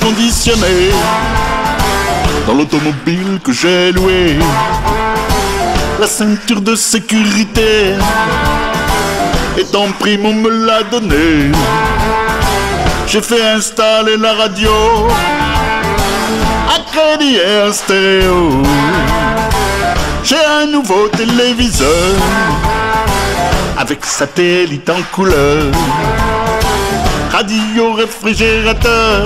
conditionné dans l'automobile que j'ai loué. La ceinture de sécurité est en prime, on me l'a donné. J'ai fait installer la radio, à crédit et un stéréo. J'ai un nouveau téléviseur avec satellite en couleur, radio réfrigérateur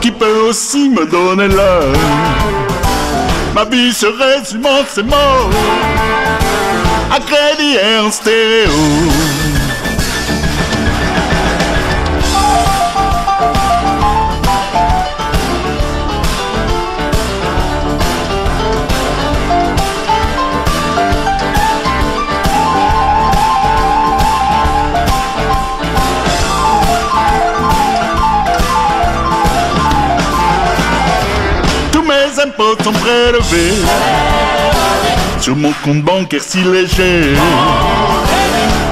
qui peut aussi me donner l'heure. Ma vie se résume en ces mots, à crédit et en stéréo. Impôts sont prélevés sur mon compte bancaire si léger.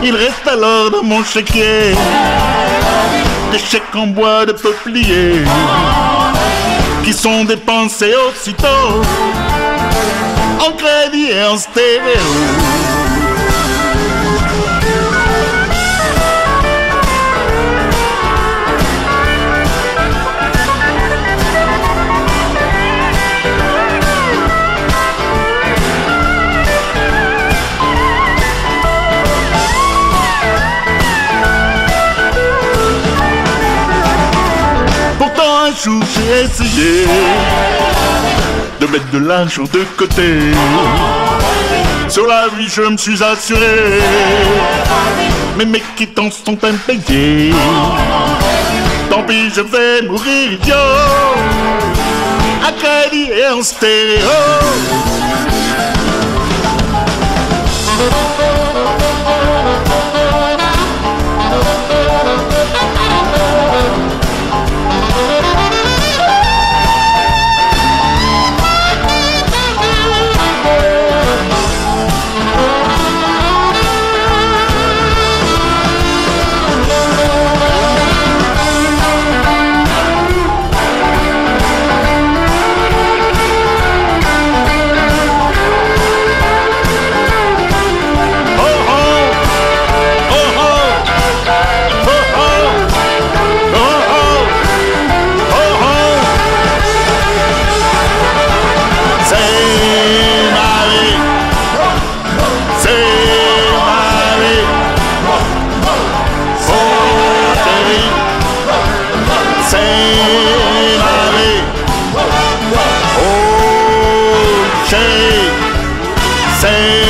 Il reste alors dans mon chéquier des chèques en bois de peuplier qui sont dépensés aussitôt en crédit et en stéréo. J'ai essayé de mettre de l'argent de côté. Sur la vie je me suis assuré, mais mes quittances sont impayées. Tant pis je vais mourir idiot, à crédit et en stéréo. say